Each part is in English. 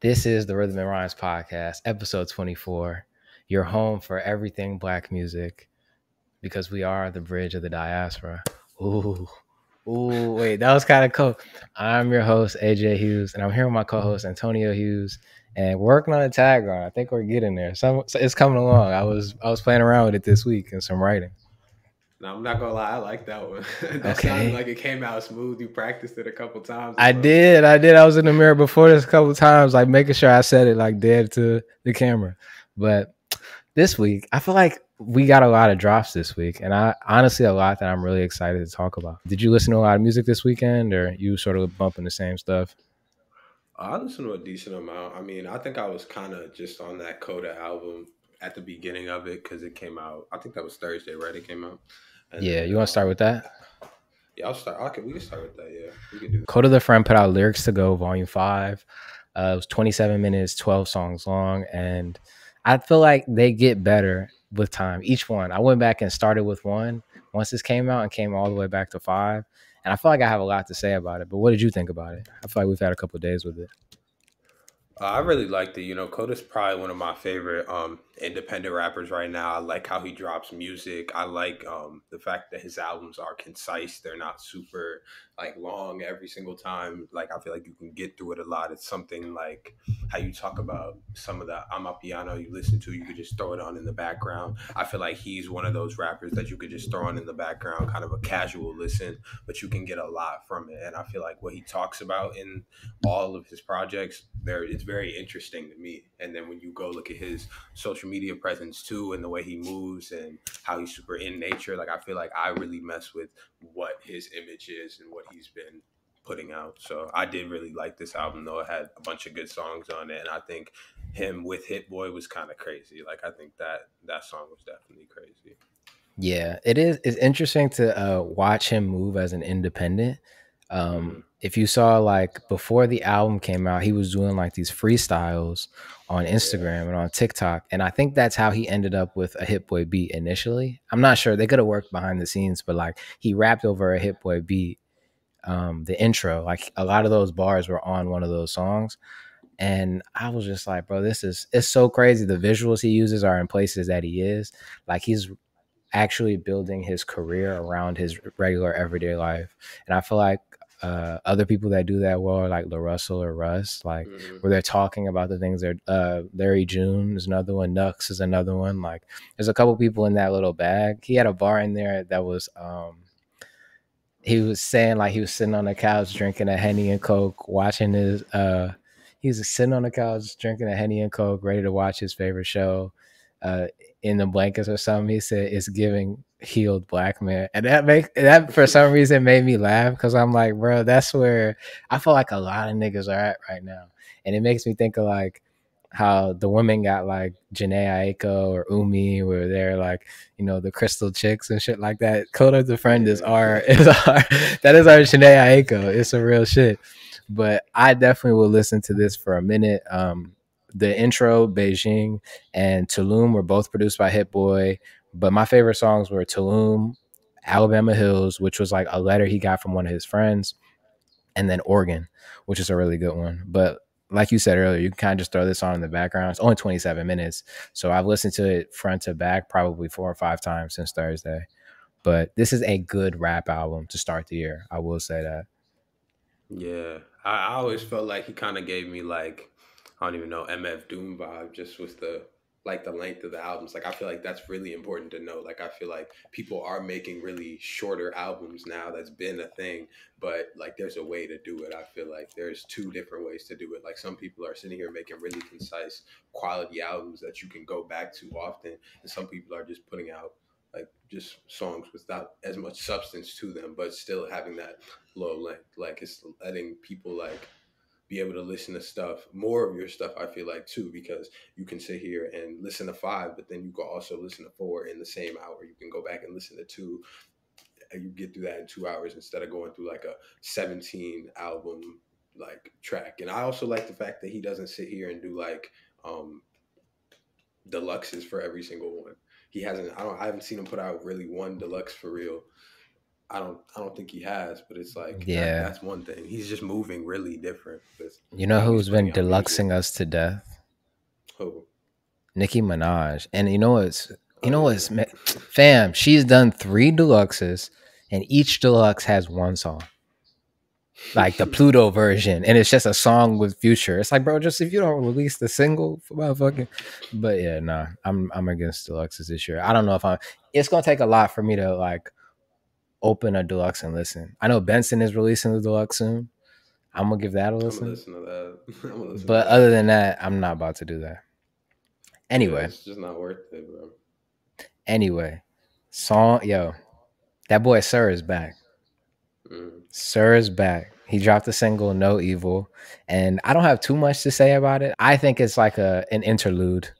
This is the Rhythm and Rhymes podcast, episode 24. Your home for everything black music because we are the bridge of the diaspora. Ooh, ooh, wait, that was kind of cool. I'm your host, AJ Hughes, and I'm here with my co host, Antonio Hughes, and working on a tagline. I think we're getting there. Some, it's coming along. I was I was playing around with it this week and some writing. No, I'm not gonna lie, I like that one. that Okay. sounded like it came out smooth. You practiced it a couple times. I did. I did. I was in the mirror before this a couple times, like making sure I said it like dead to the camera. But this week, I feel like we got a lot of drops this week, and I honestly a lot that I'm really excited to talk about. Did you listen to a lot of music this weekend, or you sort of bumping the same stuff? I listened to a decent amount. I mean, I think I was kind of just on that Kota album at the beginning of it because it came out. I think that was Thursday, right? It came out. And Yeah, then, you want to uh, start with that? Yeah, I'll start. Okay, we can start with that. Yeah, we can do. Kota the Friend put out Lyrics to Go Volume 5. Uh, it was 27 minutes, 12 songs long. And I feel like they get better with time. Each one. I went back and started with one once this came out and came all the way back to five. And I feel like I have a lot to say about it. But what did you think about it? I feel like we've had a couple of days with it. Uh, I really liked it. You know, Kota's probably one of my favorite um, independent rappers right now. I like how he drops music. I like um, the fact that his albums are concise. They're not super like long every single time. Like I feel like you can get through it a lot. It's something like how you talk about some of the Amapiano you listen to. You could just throw it on in the background. I feel like he's one of those rappers that you could just throw on in the background, kind of a casual listen, but you can get a lot from it. And I feel like what he talks about in all of his projects there it's very interesting to me and then when you go look at his social media presence too and the way he moves and how he's super in nature like i feel like i really mess with what his image is and what he's been putting out so i did really like this album though it had a bunch of good songs on it and i think him with hit boy was kind of crazy like i think that that song was definitely crazy Yeah, it is. It's interesting to uh, watch him move as an independent. Um, if you saw like before the album came out, he was doing like these freestyles on Instagram and on TikTok, and I think that's how he ended up with a Hit Boy beat initially. I'm not sure they could have worked behind the scenes, but like he rapped over a Hit Boy beat. Um, the intro, like a lot of those bars were on one of those songs, and I was just like, bro, this is it's so crazy. The visuals he uses are in places that he is, like he's actually building his career around his regular everyday life. And I feel like uh, other people that do that well are like La Russell or Russ, like Mhm. where they're talking about the things they're uh Larry June is another one, Nux is another one. Like there's a couple people in that little bag. He had a bar in there that was um he was saying like he was sitting on the couch drinking a Henny and Coke, watching his uh he was sitting on the couch drinking a Henny and Coke, ready to watch his favorite show. Uh in the blankets or something. He said it's giving healed black man, and that make that for some reason made me laugh because I'm like, bro, that's where I feel like a lot of niggas are at right now, and it makes me think of like how the women got like Jhené Aiko or Umi, where they're like, you know, the crystal chicks and shit like that. Kota the friend is our is our that is our Jhené Aiko. It's a real shit. But I definitely will listen to this for a minute. Um, the intro, Beijing, and Tulum were both produced by Hit Boy. But my favorite songs were Tulum, Alabama Hills, which was like a letter he got from one of his friends, and then Oregon, which is a really good one. But like you said earlier, you can kind of just throw this on in the background. It's only 27 minutes. So I've listened to it front to back probably four or five times since Thursday. But this is a good rap album to start the year. I will say that. Yeah, I, I always felt like he kind of gave me like I don't even know MF Doom vibe just with the like the length of the albums. Like I feel like that's really important to know. Like I feel like people are making really shorter albums now. That's been a thing, but like there's a way to do it. I feel like there's two different ways to do it. Like some people are sitting here making really concise quality albums that you can go back to often, and some people are just putting out like just songs without as much substance to them, but still having that low length. Like it's letting people like be able to listen to stuff, more of your stuff, I feel like too, because you can sit here and listen to five, but then you can also listen to four in the same hour. You can go back and listen to two. And you get through that in two hours instead of going through like a 17 album like track. And I also like the fact that he doesn't sit here and do like um deluxes for every single one. He hasn't I don't I haven't seen him put out really one deluxe for real I don't I don't think he has, but it's like Yeah. that, that's one thing. He's just moving really different. You know who's been deluxing us to death? Who? Nicki Minaj. And you know what's you know Oh, what's fam, she's done three deluxes and each deluxe has one song. Like the Pluto version. And it's just a song with future. It's like, bro, just if you don't release the single for motherfucking but yeah, nah. I'm I'm against deluxes this year. I don't know if I'm it's gonna take a lot for me to like open a deluxe and listen. I know Benson is releasing the deluxe soon. I'm gonna give that a I'm listen. listen to that. Listen But to that. other than that, I'm not about to do that. Yeah, Anyway, it's just not worth it, bro. anyway, song, yo, that boy SiR is back. Mm. SiR is back. He dropped a single, No Evil, and I don't have too much to say about it. I think it's like a an interlude.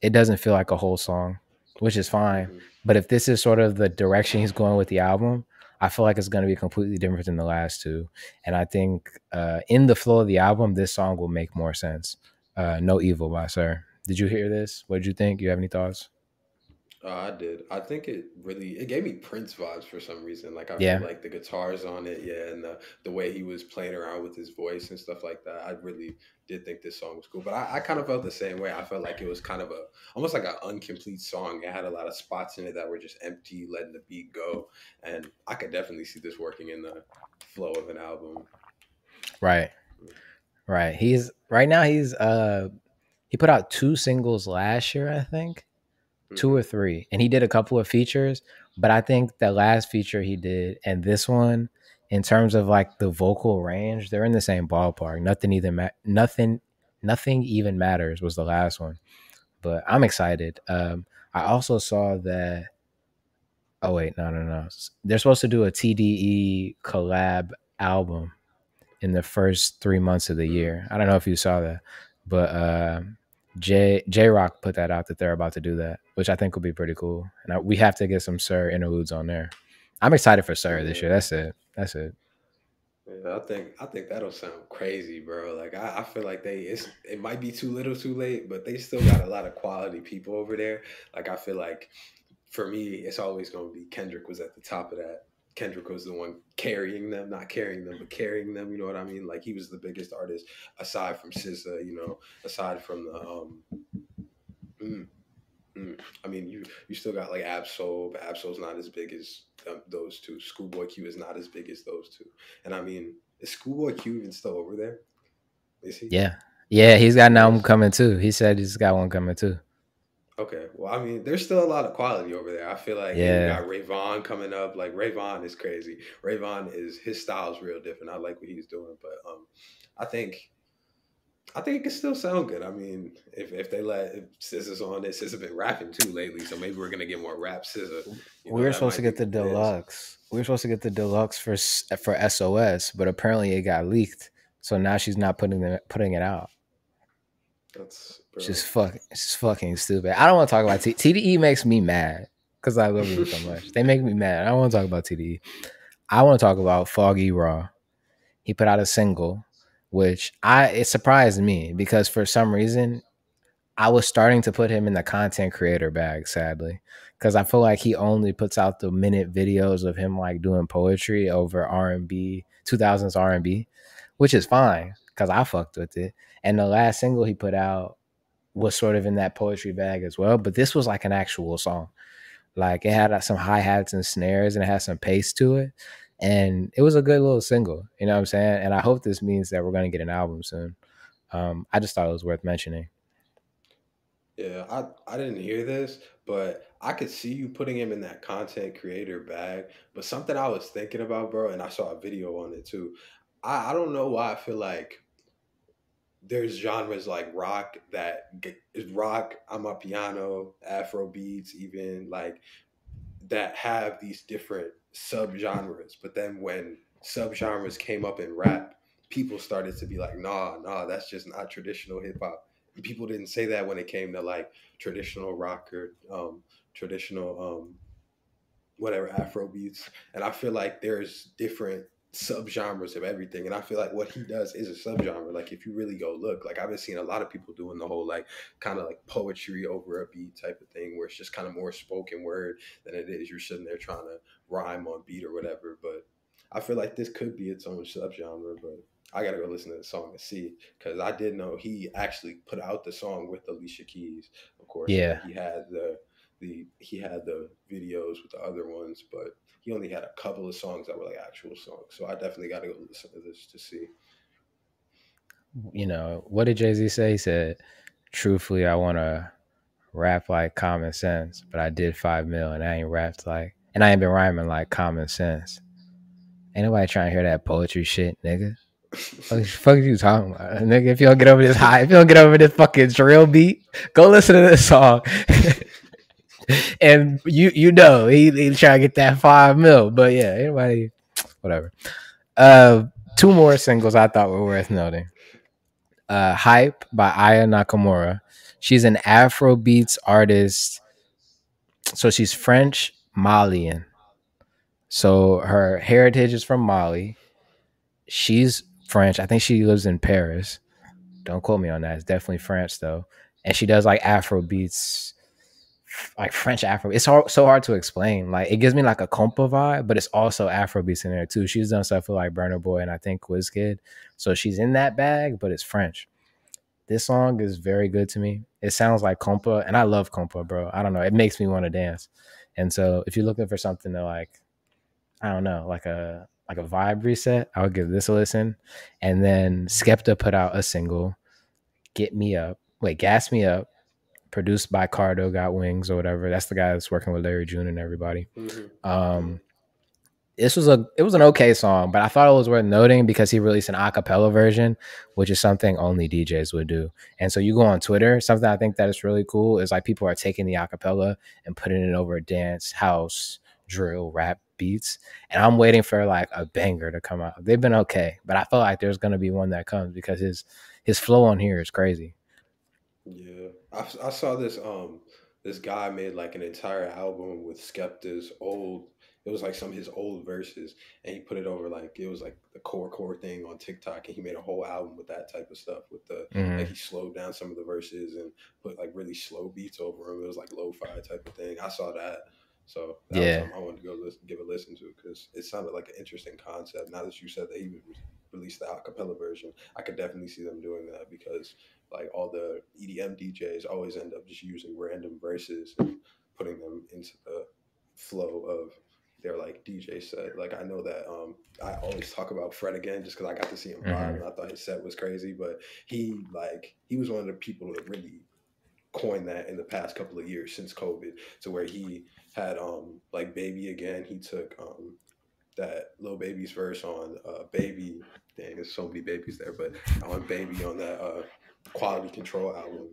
It doesn't feel like a whole song, which is fine. Mhm. But if this is sort of the direction he's going with the album, I feel like it's going to be completely different than the last two. And I think uh, in the flow of the album, this song will make more sense. Uh, no Evil by SiR. Did you hear this? What did you think? You have any thoughts? Oh, I did. I think it really it gave me Prince vibes for some reason. Like I Yeah. feel like the guitars on it, yeah, and the the way he was playing around with his voice and stuff like that. I really did think this song was cool. But I, I kind of felt the same way. I felt like it was kind of a almost like an incomplete song. It had a lot of spots in it that were just empty, letting the beat go. And I could definitely see this working in the flow of an album. Right. Right. He's right now he's uh he put out two singles last year, I think. Two Mhm. or three. And he did a couple of features, but I think the last feature he did and this one in terms of like the vocal range, they're in the same ballpark. Nothing even ma- nothing nothing even matters was the last one. But I'm excited. Um I also saw that Oh wait, no, no, no. They're supposed to do a TDE collab album in the first three months of the year. I don't know if you saw that, but uh, J Jay Rock put that out that they're about to do that, which I think will be pretty cool. And I, we have to get some SiR interludes on there. I'm excited for SiR this year. That's it. That's it. Yeah, I think I think that'll sound crazy, bro. Like I, I feel like they it's it might be too little too late, but they still got a lot of quality people over there. Like I feel like for me, it's always gonna be Kendrick was at the top of that. Kendrick was the one carrying them, not carrying them, but carrying them. You know what I mean? Like he was the biggest artist aside from SZA. You know, aside from the um. mm, mm. I mean, you you still got like Ab-Soul, but Ab-Soul's not as big as um, those two. Schoolboy Q is not as big as those two. And I mean, is Schoolboy Q even still over there? Is he? Yeah. Yeah, he's got an album coming too. He said he's got one coming too. Okay. Well, I mean, there's still a lot of quality over there. I feel like yeah. You got Ray Vaughn coming up. Like Ray Vaughn is crazy. Ray Vaughn is his style's real different. I like what he's doing, but um, I think. I think it can still sound good. I mean, if, if they let if SZA's on it, SZA been rapping too lately, so maybe we're gonna get more rap SZA. You know, we were supposed to get the be what it is. deluxe. We were supposed to get the deluxe for for SOS, but apparently it got leaked. So now she's not putting it putting it out. That's bro. just fuck. It's just fucking stupid. I don't want to talk about T- TDE. Makes me mad because I love them so much. They make me mad. I don't want to talk about TDE. I want to talk about Foggie Raw. He put out a single, which I it surprised me because for some reason I was starting to put him in the content creator bag. Sadly, because I feel like he only puts out the minute videos of him like doing poetry over R and B, two thousands R and B, which is fine because I fucked with it. And the last single he put out was sort of in that poetry bag as well. But this was like an actual song. Like it had uh, some hi hats and snares and it had some pace to it. And it was a good little single. You know what I'm saying? And I hope this means that we're going to get an album soon. Um, I just thought it was worth mentioning. Yeah, I, I didn't hear this, but I could see you putting him in that content creator bag. But something I was thinking about, bro, and I saw a video on it too. I, I don't know why I feel like there's genres like rock that is rock, amapiano, Afro beats, even like that have these different subgenres. But then when subgenres came up in rap, people started to be like, nah, nah, that's just not traditional hip hop. People didn't say that when it came to like traditional rock or um, traditional um, whatever Afro beats. And I feel like there's different subgenres of everything. And I feel like what he does is a subgenre. Like if you really go look, like I've been seeing a lot of people doing the whole like kind of like poetry over a beat type of thing where it's just kind of more spoken word than it is you're sitting there trying to rhyme on beat or whatever. But I feel like this could be its own subgenre, but I gotta go listen to the song and see because I did know he actually put out the song with Alicia Keys. Of course, yeah, he had the the he had the videos with the other ones, but he only had a couple of songs that were like actual songs. So I definitely got to go listen to this to see. You know, what did Jay Z say? He said, "Truthfully, I want to rap like common sense, but I did five mil and I ain't rapped like, and I ain't been rhyming like common sense. Ain't nobody trying to hear that poetry shit, nigga." What fuck you talking about, nigga? If you don't get over this high, if you don't get over this fucking drill beat, go listen to this song. and you you know he he trying to get that five mil. But yeah, anybody, whatever. Uh, two more singles I thought were worth noting. Uh, Hype by Aya Nakamura. She's an Afro beats artist. So she's French Malian. So her heritage is from Mali. She's French. I think she lives in Paris. Don't quote me on that. It's definitely French though. And she does like Afro beats like French Afro. It's hard, so hard to explain. Like it gives me like a compa vibe, but it's also Afro beats in there too. She's done stuff with like Burna Boy and I think Wizkid. So she's in that bag, but it's French. This song is very good to me. It sounds like compa, and I love compa, bro. I don't know. It makes me want to dance. And so if you're looking for something to like, I don't know, like a like a vibe reset, I would give this a listen. And then Skepta put out a single, Get Me Up. Wait, Gas Me Up produced by Cardo Got Wings or whatever. That's the guy that's working with Larry June and everybody. Mm-hmm. Um, this was a it was an okay song, but I thought it was worth noting because he released an acapella version, which is something only DJs would do. And so you go on Twitter, something I think that is really cool is like people are taking the acapella and putting it over dance, house, drill, rap beats. And I'm waiting for like a banger to come out. They've been okay, but I feel like there's gonna be one that comes because his his flow on here is crazy. Yeah, I, I saw this um this guy made like an entire album with Skepta's old. It was like some of his old verses, and he put it over like it was like the core core thing on TikTok, and he made a whole album with that type of stuff. With the mm-hmm. like he slowed down some of the verses and put like really slow beats over them. It was like lo-fi type of thing. I saw that. So yeah, I wanted to go listen, give a listen to because it sounded like an interesting concept. Now that you said that he would release the acapella version, I could definitely see them doing that because like all the EDM DJs always end up just using random verses and putting them into the flow of their like DJ set. Like I know that um I always talk about Fred again just because I got to see him live mm-hmm. and I thought his set was crazy. But he like he was one of the people that really coined that in the past couple of years since COVID to where he had um like baby again. He took um that little baby's verse on uh baby. Dang, there's so many babies there, but on baby on that uh Quality Control album.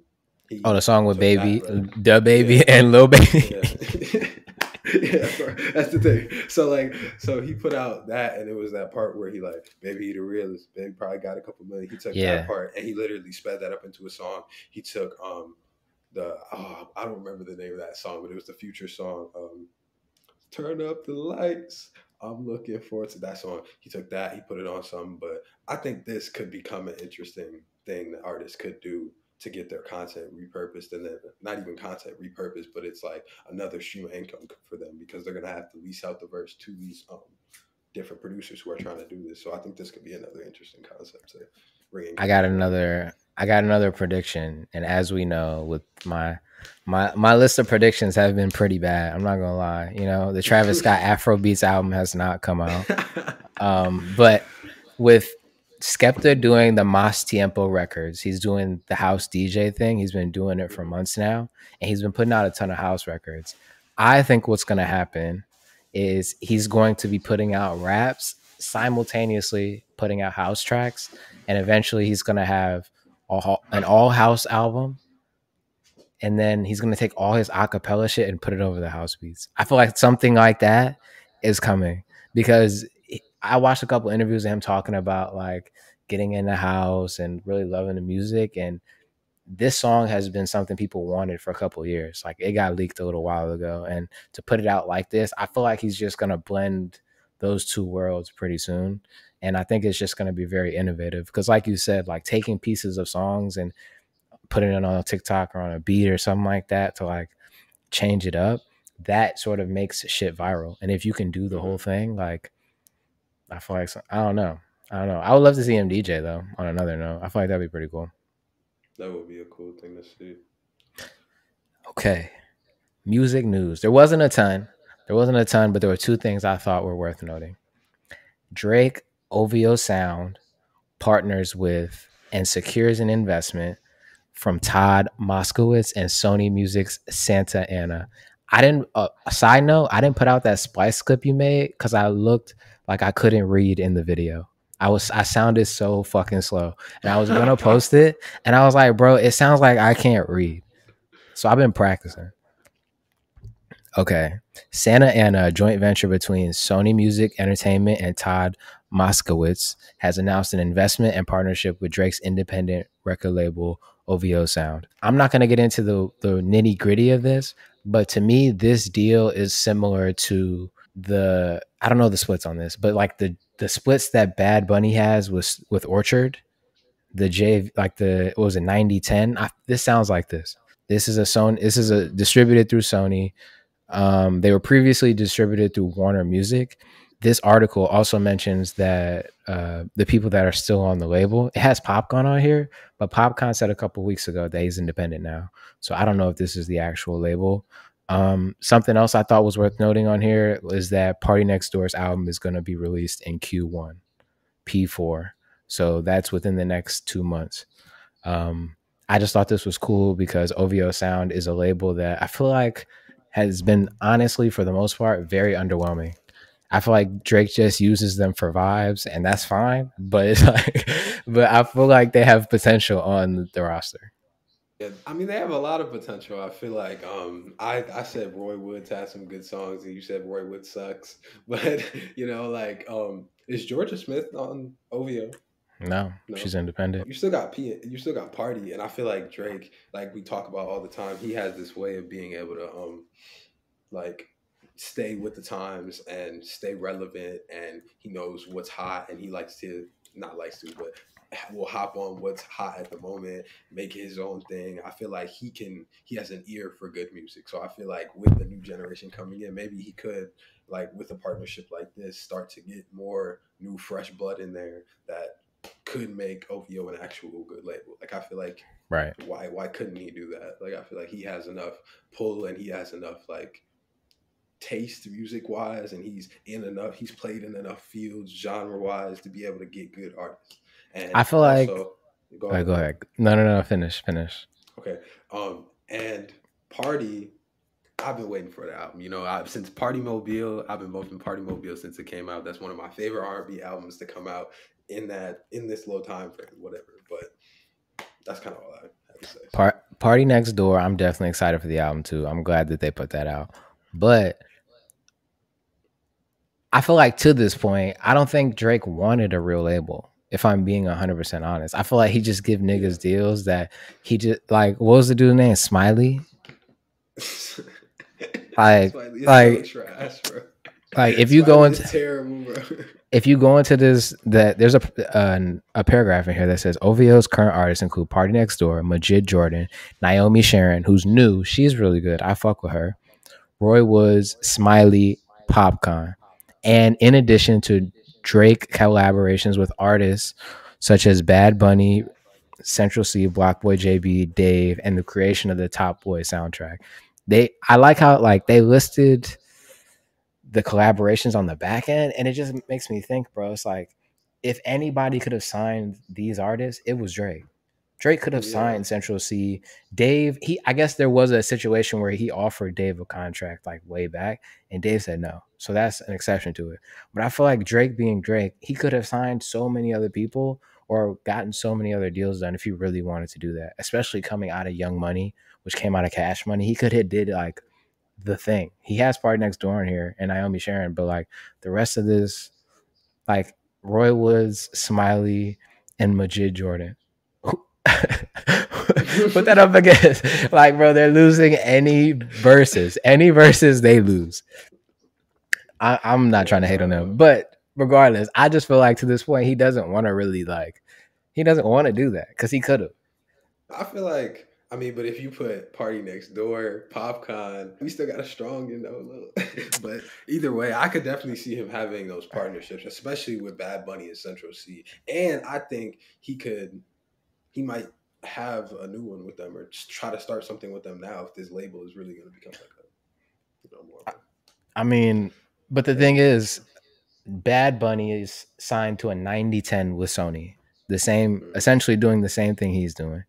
He oh, the song with Baby, the Baby, yeah. and Lil Baby. Yeah. yeah, that's the thing. So like, so he put out that, and it was that part where he like, "Baby, he the realist, Baby probably got a couple million. He took yeah. that part, and he literally sped that up into a song. He took um the oh, I don't remember the name of that song, but it was the future song. Um, Turn up the lights. I'm looking forward to that song. He took that, he put it on something, but I think this could become an interesting thing that artists could do to get their content repurposed and then not even content repurposed, but it's like another stream of income for them because they're gonna have to lease out the verse to these um, different producers who are trying to do this. So I think this could be another interesting concept to bring. I got another. I got another prediction, and as we know, with my my my list of predictions have been pretty bad. I'm not gonna lie. You know, the Travis Scott Afro Beats album has not come out, um, but with Skepta doing the Mas Tiempo records. He's doing the house DJ thing. He's been doing it for months now, and he's been putting out a ton of house records. I think what's going to happen is he's going to be putting out raps simultaneously putting out house tracks, and eventually he's going to have all, an all house album. And then he's gonna take all his acapella shit and put it over the house beats. I feel like something like that is coming because I watched a couple interviews of him talking about like getting in the house and really loving the music. And this song has been something people wanted for a couple years. Like it got leaked a little while ago. And to put it out like this, I feel like he's just gonna blend those two worlds pretty soon. And I think it's just to be very innovative because, like you said, like taking pieces of songs and putting it on a TikTok or on a beat or something like that to like change it up, that sort of makes shit viral. And if you can do the whole Mm-hmm. thing, like, I feel like, I don't know. I don't know. I would love to see him DJ though. On another note, I feel like that'd be pretty cool. That would be a cool thing to see. Okay. Music news. There wasn't a ton. There wasn't a ton, but there were two things I thought were worth noting. Drake OVO Sound partners with and secures an investment from Todd Moskowitz and Sony Music's Santa Anna. I didn't. Uh, a side note: I didn't put out that splice clip you made because I looked like I couldn't read in the video. I was I sounded so fucking slow, and I was gonna post it, and I was like, bro, it sounds like I can't read. So I've been practicing. Okay, Santa Anna, a joint venture between Sony Music Entertainment and Todd Moskowitz, has announced an investment and partnership with Drake's independent record label OVO Sound. I'm not going to get into the the nitty gritty of this, but to me, this deal is similar to the I don't know the splits on this, but like the the splits that Bad Bunny has with with Orchard, the J like the what was it 90 10. I, this sounds like this. This is a Sony. This is a distributed through Sony. Um, they were previously distributed through Warner Music. This article also mentions that uh, the people that are still on the label, it has Popcaan on here, but Popcaan said a couple weeks ago that he's independent now. So I don't know if this is the actual label. Um, something else I thought was worth noting on here is that Party Next Door's album is going to be released in Q1, P4. So that's within the next two months. Um, I just thought this was cool because OVO Sound is a label that I feel like has been honestly, for the most part, very underwhelming. I feel like Drake just uses them for vibes, and that's fine. But it's like, but I feel like they have potential on the roster. Yeah, I mean they have a lot of potential. I feel like um I I said Roy Woods has some good songs and you said Roy Woods sucks. But you know, like um is Jorja Smith on OVO? No, No. she's independent. You still got P you still got Party and I feel like Drake, like we talk about all the time, he has this way of being able to um like stay with the times and stay relevant and he knows what's hot and he likes to not likes to but will hop on what's hot at the moment make his own thing i feel like he can he has an ear for good music so i feel like with the new generation coming in maybe he could like with a partnership like this start to get more new fresh blood in there that could make OVO an actual good label like i feel like Right. why why couldn't he do that? Like I feel like he has enough pull and he has enough like taste music wise and he's in enough he's played in enough fields genre wise to be able to get good artists. And I feel like- also- go right, go ahead. No, no, no. Finish. Finish. Okay. Um and Party I've been waiting for the album. You know, I, since Party Mobile, I've been bumping Party Mobile since it came out. That's one of my favorite R&B albums to come out in that in this low time frame, whatever. But that's kind of all I have to say. Par- Party Next Door. I'm definitely excited for the album too. I'm glad that they put that out. But I feel like to this point, I don't think Drake wanted a real label. If I'm being 100% honest, I feel like he just give niggas deals that he just like. What was the dude's name? Smiley. Like- it's like- so trash, bro. Like if you go into terrible, bro. if you go into this that there's a an, a paragraph in here that says OVO's current artists include Party Next Door, Majid Jordan, Naomi Sharon, who's new, she's really good. I fuck with her. Roy Woods, Smiley, Popcaan, and in addition to Drake collaborations with artists such as Bad Bunny, Central Cee, BlocBoy JB, Dave, and the creation of the Top Boy soundtrack. They I like how like they listed the collaborations on the back end and it just makes me think bro it's like if anybody could have signed these artists it was drake drake could have Yeah. signed central cee dave he i guess there was a situation where he offered dave a contract like way back and dave said no so that's an exception to it but i feel like drake being drake he could have signed so many other people or gotten so many other deals done if he really wanted to do that especially coming out of young money which came out of cash money he could have did like the thing. He has Party Next Door in here and Naomi Sharon, but like the rest of this, like Roy Woods, Smiley, and Majid Jordan. Put that up against like bro, they're losing any verses. Any verses they lose. I, I'm not trying to hate on them but regardless, I just feel like to this point he doesn't want to really like he doesn't want to do that because he could have. I feel like I mean, but if you put Party Next Door, Popcaan, we still got a strong, you know. But either way, I could definitely see him having those partnerships, especially with Bad Bunny and Central Cee. And I think he could, he might have a new one with them or just try to start something with them now if this label is really going to become like a, you know, more. I mean, but the thing is, Bad Bunny is signed to a 90-10 with Sony. The same, mm-hmm. essentially doing the same thing he's doing.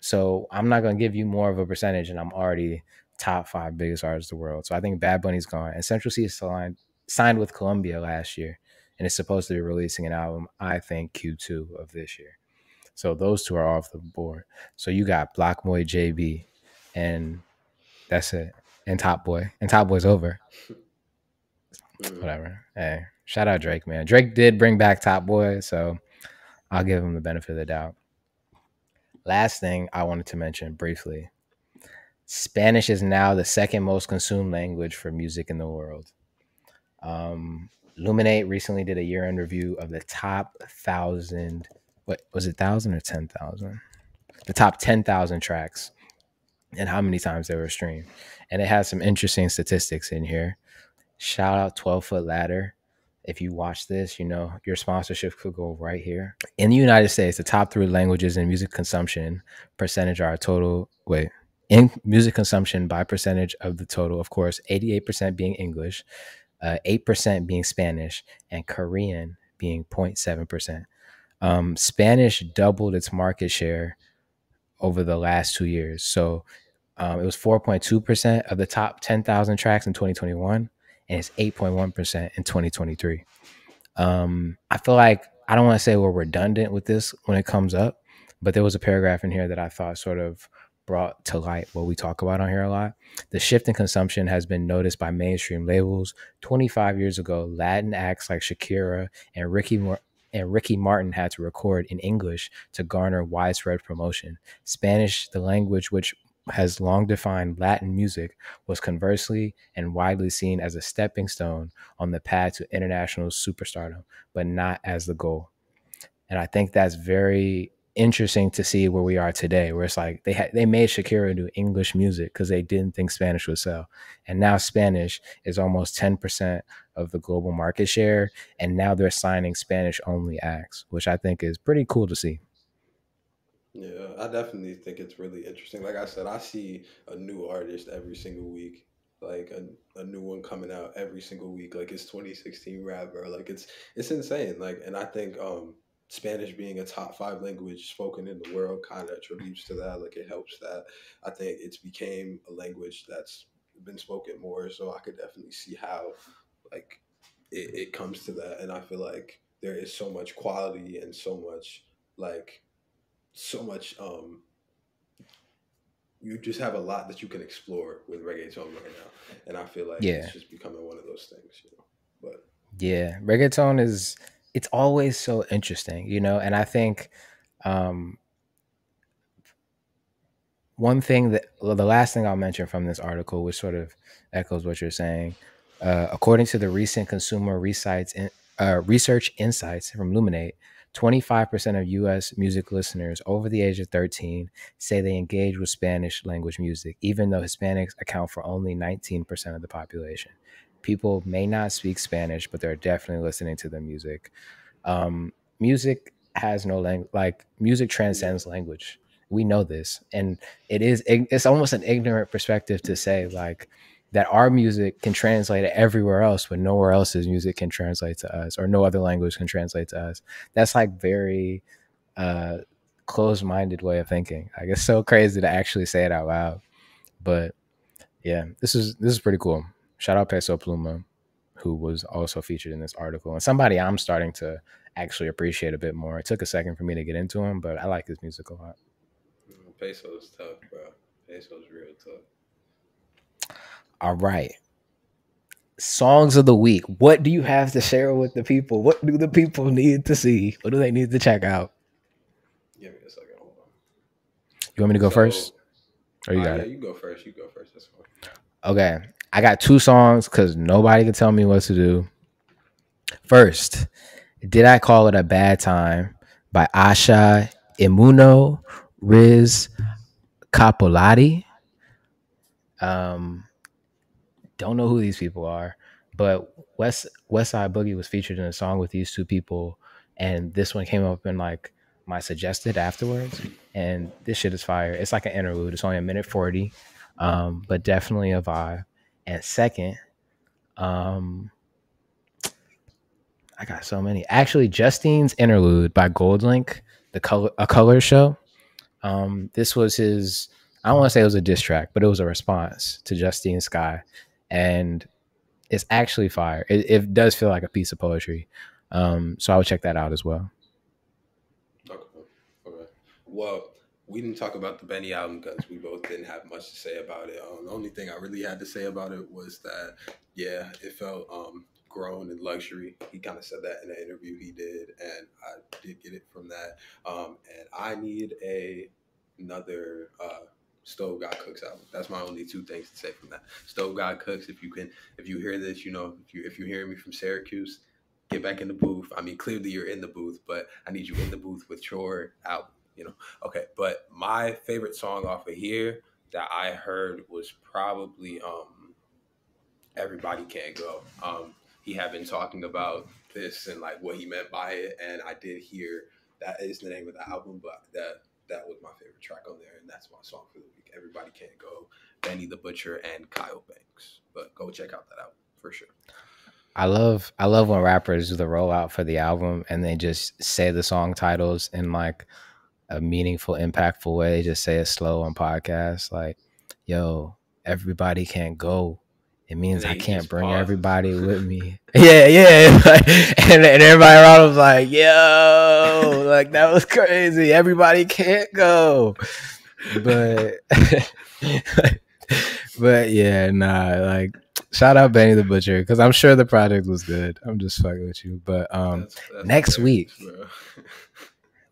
So I'm not gonna give you more of a percentage, and I'm already top five biggest artists in the world. So I think Bad Bunny's gone, and Central Cee is signed signed with Columbia last year, and is supposed to be releasing an album. I think Q2 of this year. So those two are off the board. So you got BlocBoy JB, and that's it. And Top Boy, and Top Boy's over. Mm-hmm. Whatever. Hey, shout out Drake, man. Drake did bring back Top Boy, so I'll give him the benefit of the doubt. Last thing I wanted to mention briefly Spanish is now the second most consumed language for music in the world. Um, Luminate recently did a year end review of the top thousand, what was it, thousand or 10,000? The top 10,000 tracks and how many times they were streamed. And it has some interesting statistics in here. Shout out 12 Foot Ladder if you watch this, you know, your sponsorship could go right here. In the United States, the top three languages in music consumption percentage are total, wait, in music consumption by percentage of the total, of course, 88% being English, uh, 8% being Spanish, and Korean being 0.7%. Um, Spanish doubled its market share over the last two years. So um, it was 4.2% of the top 10,000 tracks in 2021 and it's 8.1% in 2023. Um, I feel like I don't want to say we're redundant with this when it comes up, but there was a paragraph in here that I thought sort of brought to light what we talk about on here a lot. The shift in consumption has been noticed by mainstream labels. 25 years ago, Latin acts like Shakira and Ricky and Ricky Martin had to record in English to garner widespread promotion. Spanish, the language which has long defined Latin music, was conversely and widely seen as a stepping stone on the path to international superstardom, but not as the goal. And I think that's very interesting to see where we are today, where it's like they had they made Shakira do English music because they didn't think Spanish would sell, and now Spanish is almost ten percent of the global market share, and now they're signing Spanish only acts, which I think is pretty cool to see. Yeah, I definitely think it's really interesting. Like I said, I see a new artist every single week, like a, a new one coming out every single week. Like it's 2016 rapper. Like it's it's insane. Like and I think um Spanish being a top five language spoken in the world kind of attributes to that. Like it helps that. I think it's became a language that's been spoken more. So I could definitely see how like it, it comes to that. And I feel like there is so much quality and so much like so much um you just have a lot that you can explore with reggaeton right now. And I feel like yeah. it's just becoming one of those things, you know. But yeah, reggaeton is it's always so interesting, you know, and I think um one thing that well, the last thing I'll mention from this article, which sort of echoes what you're saying, uh, according to the recent Consumer Research, in, uh, Research Insights from Luminate, 25% of US music listeners over the age of 13 say they engage with Spanish language music, even though Hispanics account for only 19% of the population. People may not speak Spanish, but they're definitely listening to the music. Um, music has no language, like, music transcends language. We know this. And it is, it's almost an ignorant perspective to say, like, that our music can translate everywhere else, but nowhere else's music can translate to us, or no other language can translate to us. That's like very uh, closed-minded way of thinking. Like it's so crazy to actually say it out loud. But yeah, this is this is pretty cool. Shout out Peso Pluma, who was also featured in this article, and somebody I'm starting to actually appreciate a bit more. It took a second for me to get into him, but I like his music a lot. Peso's tough, bro. Peso's real tough. All right. Songs of the week. What do you have to share with the people? What do the people need to see? What do they need to check out? Give me a second. Hold on. You want me to go so, first? Or you uh, got yeah, it? You go first. You go first. That's fine. Okay. I got two songs because nobody can tell me what to do. First, did I call it a bad time by Asha Immuno Riz Capolati? Um, don't know who these people are, but West West Side Boogie was featured in a song with these two people, and this one came up in like my suggested afterwards, and this shit is fire. It's like an interlude. It's only a minute forty, um, but definitely a vibe. And second, um, I got so many. Actually, Justine's interlude by Goldlink, the color a color show. Um, this was his. I don't want to say it was a diss track, but it was a response to Justine Skye, and it's actually fire. It, it does feel like a piece of poetry. Um, so I would check that out as well. Okay. Okay. Well, we didn't talk about the Benny album because we both didn't have much to say about it. Um, the only thing I really had to say about it was that, yeah, it felt um, grown in luxury. He kind of said that in an interview he did, and I did get it from that. Um, and I need a another uh, Stove God Cooks album. That's my only two things to say from that. Stove God Cooks. If you can, if you hear this, you know, if you if you hear me from Syracuse, get back in the booth. I mean, clearly you're in the booth, but I need you in the booth with your album. You know, okay. But my favorite song off of here that I heard was probably um, "Everybody Can't Go." Um, he had been talking about this and like what he meant by it, and I did hear that is the name of the album, but that that was my favorite track on there, and that's my song for the week. Everybody can't go. Benny the Butcher and Kyle Banks, but go check out that album for sure. I love I love when rappers do the rollout for the album and they just say the song titles in like a meaningful, impactful way. Just say it slow on podcasts, like, "Yo, everybody can't go." It means I can't bring pause. everybody with me. yeah, yeah. and, and everybody around was like, yo, like that was crazy. Everybody can't go. But but yeah, nah, like shout out Benny the Butcher, because I'm sure the project was good. I'm just fucking with you. But um that's, that's next week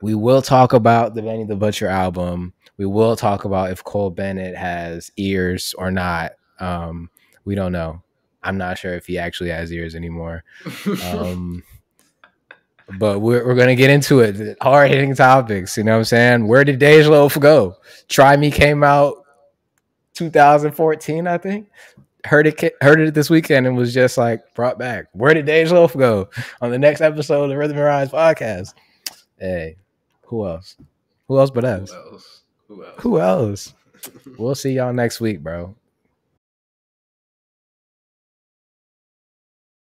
we will talk about the Benny the Butcher album. We will talk about if Cole Bennett has ears or not. Um we don't know. I'm not sure if he actually has ears anymore. Um, but we're, we're going to get into it. Hard hitting topics. You know what I'm saying? Where did Dej Loaf go? Try Me came out 2014, I think. Heard it heard it this weekend and was just like brought back. Where did Dej Loaf go? On the next episode of Rhythm and Rhymes podcast. Hey, who else? Who else but us? Who else? Who else? Who else? we'll see y'all next week, bro.